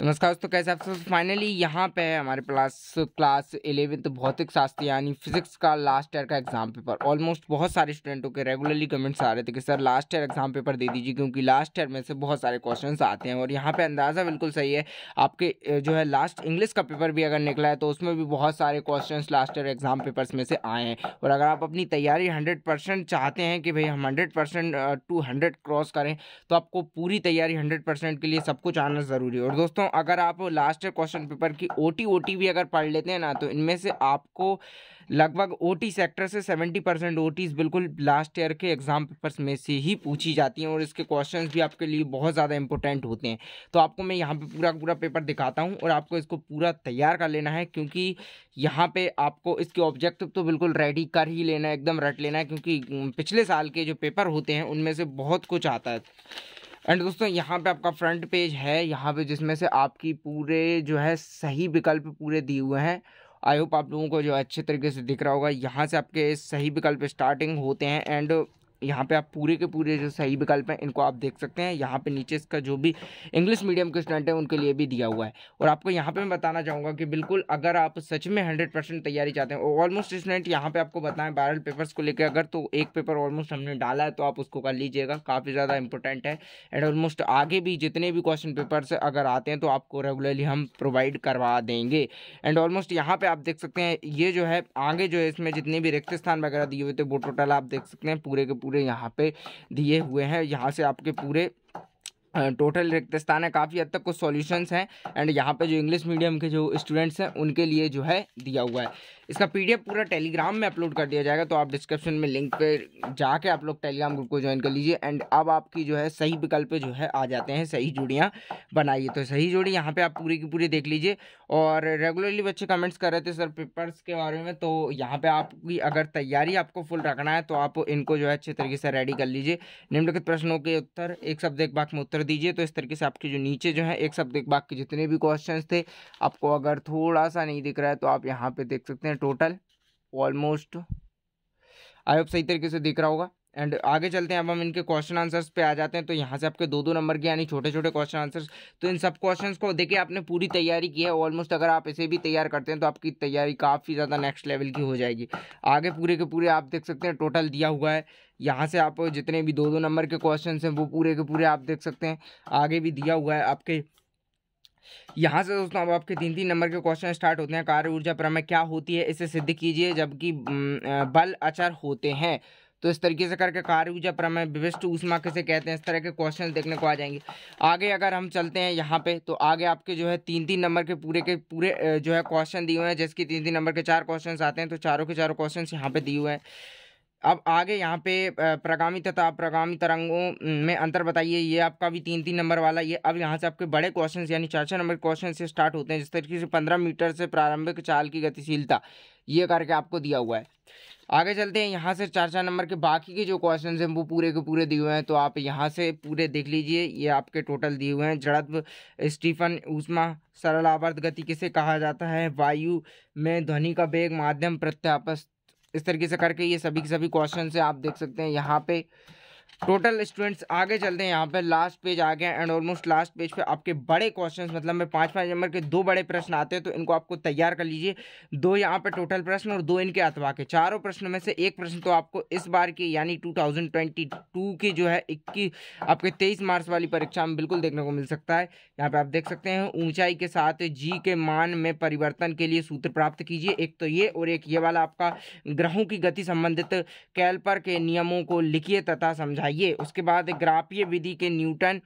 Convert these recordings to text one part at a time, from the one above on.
तो नमस्कार दोस्तों, कैसे आप सब? फाइनली यहाँ पे है हमारे पास क्लास इलेवेंथ भौतिक शास्त्र यानी फिजिक्स का लास्ट ईयर का एग्ज़ाम पेपर ऑलमोस्ट बहुत सारे स्टूडेंटों के रेगुलरली कमेंट्स आ रहे थे कि sir last year exam paper दे दीजिए, क्योंकि लास्ट ईयर में से बहुत सारे क्वेश्चन आते हैं और यहाँ पे अंदाज़ा बिल्कुल सही है। आपके जो है लास्ट इंग्लिश का पेपर भी अगर निकला है तो उसमें भी बहुत सारे question last year exam papers में से आए हैं। और अगर आप अपनी तैयारी हंड्रेड चाहते हैं कि भाई हम हंड्रेड टू हंड्रेड क्रॉस करें तो आपको पूरी तैयारी हंड्रेड के लिए सब कुछ आना ज़रूरी है। और दोस्तों अगर आप लास्ट क्वेश्चन पेपर की ओ टी भी अगर पढ़ लेते हैं ना तो इनमें से आपको लगभग ओ टी सेक्टर से सेवेंटी परसेंट ओ बिल्कुल लास्ट ईयर के एग्ज़ाम पेपर्स में से ही पूछी जाती हैं और इसके क्वेश्चन भी आपके लिए बहुत ज़्यादा इंपॉर्टेंट होते हैं। तो आपको मैं यहाँ पे पूरा पूरा पेपर दिखाता हूँ और आपको इसको पूरा तैयार कर लेना है, क्योंकि यहाँ पे आपको इसके ऑब्जेक्टिव तो बिल्कुल रेडी कर ही लेना है, एकदम रट लेना है, क्योंकि पिछले साल के जो पेपर होते हैं, उनमें से बहुत कुछ आता है। एंड दोस्तों, यहाँ पे आपका फ्रंट पेज है, यहाँ पे जिसमें से आपकी पूरे जो है सही विकल्प पूरे दिए हुए हैं। आई होप आप लोगों को जो अच्छे तरीके से दिख रहा होगा। यहाँ से आपके सही विकल्प स्टार्टिंग होते हैं, एंड यहाँ पे आप पूरे के पूरे जो सही विकल्प हैं, इनको आप देख सकते हैं। यहाँ पे नीचे इसका जो भी इंग्लिश मीडियम के स्टूडेंट हैं, उनके लिए भी दिया हुआ है। और आपको यहाँ पे मैं बताना चाहूँगा कि बिल्कुल अगर आप सच में हंड्रेड परसेंट तैयारी चाहते हैं ऑलमोस्ट स्टूडेंट यहाँ पे आपको बताएँ बारह पेपर्स को लेकर अगर तो एक पेपर ऑलमोस्ट हमने डाला है तो आप उसको कर लीजिएगा। काफ़ी ज़्यादा इंपॉर्टेंट है। एंड ऑलमोस्ट आगे भी जितने भी क्वेश्चन पेपर्स अगर आते हैं तो आपको रेगुलरली हम प्रोवाइड करवा देंगे। एंड ऑलमोस्ट यहाँ पर आप देख सकते हैं, ये जो है, आगे जो है इसमें जितने भी रिक्त स्थान वगैरह दिए हुए थे, वो टोटल आप देख सकते हैं, पूरे के पूरे यहाँ पे दिए हुए हैं। यहाँ से आपके पूरे टोटल रिक्त स्थान है, काफ़ी हद तक कुछ सॉल्यूशंस हैं एंड यहाँ पे जो इंग्लिश मीडियम के जो स्टूडेंट्स हैं, उनके लिए जो है दिया हुआ है। इसका पीडीएफ पूरा टेलीग्राम में अपलोड कर दिया जाएगा तो आप डिस्क्रिप्शन में लिंक पे जाके आप लोग टेलीग्राम ग्रुप को ज्वाइन कर लीजिए एंड अब आपकी जो है सही विकल्प जो है आ जाते हैं, सही जोड़ियाँ बनाइए। तो सही जोड़ी यहाँ पर आप पूरी की पूरी देख लीजिए और रेगुलरली बच्चे कमेंट्स कर रहे थे सर पेपर्स के बारे में तो यहाँ पर आपकी अगर तैयारी आपको फुल रखना है तो आप इनको जो है अच्छे तरीके से रेडी कर लीजिए। निम्नलिखित प्रश्नों के उत्तर, एक शब्द एक बाग में उत्तर दीजिए। तो इस तरीके से आपके जो नीचे जो है, एक शब्द बाकी जितने भी क्वेश्चन थे, आपको अगर थोड़ा सा नहीं दिख रहा है तो आप यहाँ पर देख सकते हैं टोटल ऑलमोस्ट आई होप सही तरीके से दिख रहा होगा। एंड आगे चलते हैं, अब हम इनके क्वेश्चन आंसर्स पे आ जाते हैं तो यहाँ से आपके दो दो नंबर के यानी छोटे छोटे क्वेश्चन आंसर्स तो इन सब क्वेश्चंस को देखिए, आपने पूरी तैयारी की है ऑलमोस्ट अगर आप इसे भी तैयार करते हैं तो आपकी तैयारी काफ़ी ज़्यादा नेक्स्ट लेवल की हो जाएगी। आगे पूरे के पूरे आप देख सकते हैं टोटल दिया हुआ है। यहाँ से आप जितने भी दो दो नंबर के क्वेश्चन हैं, वो पूरे के पूरे आप देख सकते हैं। आगे भी दिया हुआ है आपके। यहाँ से दोस्तों, अब आपके तीन तीन नंबर के क्वेश्चन स्टार्ट होते हैं। कार्य ऊर्जा प्रमेय क्या होती है, इसे सिद्ध कीजिए, जबकि बल, अचर होते हैं। तो इस तरीके से करके कार्य ऊर्जा प्रमेय विविष्ट ऊष्मा किसे कहते हैं? इस तरह के क्वेश्चन देखने को आ जाएँगे। आगे अगर हम चलते हैं यहाँ पे तो आगे आपके जो है तीन तीन नंबर के पूरे के पूरे जो है क्वेश्चन दिए हुए हैं, जिसके तीन तीन नंबर के चार क्वेश्चन आते हैं तो चारों के चारों क्वेश्चन यहाँ पे दिए हुए हैं। अब आगे यहाँ पे प्रगामी तथा प्रगामी तरंगों में अंतर बताइए। ये आपका भी तीन तीन नंबर वाला, ये अब यहाँ से आपके बड़े क्वेश्चन यानी चार चार नंबर क्वेश्चन से स्टार्ट होते हैं, जिस तरीके से पंद्रह मीटर से प्रारंभिक चाल की गतिशीलता, ये करके आपको दिया हुआ है। आगे चलते हैं, यहाँ से चार चार नंबर के बाकी के जो क्वेश्चन हैं, वो पूरे के पूरे दिए हुए हैं तो आप यहाँ से पूरे देख लीजिए। ये आपके टोटल दिए हुए हैं। जड़त्व, स्टीफन, ऊष्मा, सरल आवर्त गति किसे कहा जाता है? वायु में ध्वनि का वेग, माध्यम प्रत्यापस इस तरीके से करके ये सभी के सभी क्वेश्चन से आप देख सकते हैं। यहाँ पे टोटल स्टूडेंट्स आगे चलते हैं यहाँ पे। लास्ट पेज आ गया एंड ऑलमोस्ट लास्ट पेज पे आपके बड़े क्वेश्चंस मतलब में पाँच पाँच नंबर के दो बड़े प्रश्न आते हैं तो इनको आपको तैयार कर लीजिए। दो यहाँ पे टोटल प्रश्न और दो इनके अथवा के। चारों प्रश्न में से एक प्रश्न तो आपको इस बार की, यानी टू की जो है इक्कीस आपके तेईस मार्च वाली परीक्षा में बिल्कुल देखने को मिल सकता है। यहाँ पर आप देख सकते हैं, ऊंचाई के साथ जी के मान में परिवर्तन के लिए सूत्र प्राप्त कीजिए। एक तो ये और एक ये वाला आपका ग्रहों की गति संबंधित कैल्पर के नियमों को लिखिए तथा समझाइए। आइए उसके बाद ग्राफीय विधि के न्यूटन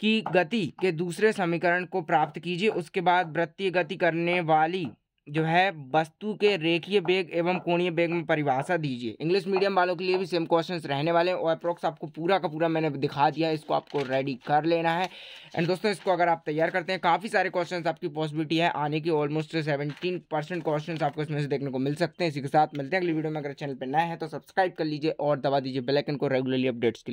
की गति के दूसरे समीकरण को प्राप्त कीजिए। उसके बाद वृत्तीय गति करने वाली जो है, वस्तु के रेखीय बेग एवं कोणीय बेग में परिभाषा दीजिए। इंग्लिश मीडियम वालों के लिए भी सेम क्वेश्चंस रहने वाले हैं और अप्रोक्स आपको पूरा का पूरा मैंने दिखा दिया है, इसको आपको रेडी कर लेना है। एंड दोस्तों, इसको अगर आप तैयार करते हैं, काफ़ी सारे क्वेश्चन आपकी पॉसिबिलिटी है। आने की ऑलमोस्ट सेवेंटीन परसेंट क्वेश्चन आपको इसमें से देखने को मिल सकते हैं। इसी के साथ मिलते हैं अगली वीडियो में। अगर चैनल पर नए हैं तो सब्सक्राइब कर लीजिए और दबा दीजिए बेलाइकन को रेगुलरली अपडेट्स के लिए।